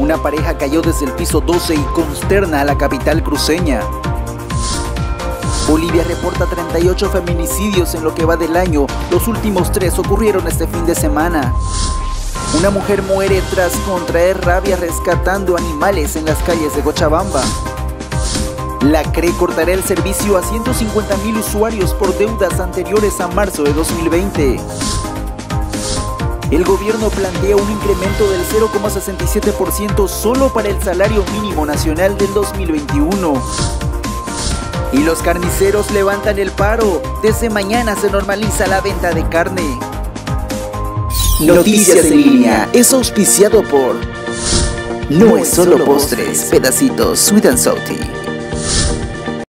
Una pareja cayó desde el piso 12 y consterna a la capital cruceña. Bolivia reporta 38 feminicidios en lo que va del año. Los últimos tres ocurrieron este fin de semana. Una mujer muere tras contraer rabia rescatando animales en las calles de Cochabamba. La CRE cortará el servicio a 150 mil usuarios por deudas anteriores a marzo de 2020. El gobierno plantea un incremento del 0,67% solo para el salario mínimo nacional del 2021. Y los carniceros levantan el paro. Desde mañana se normaliza la venta de carne. Noticias en línea es auspiciado por No es solo postres, pedacitos sweet and salty.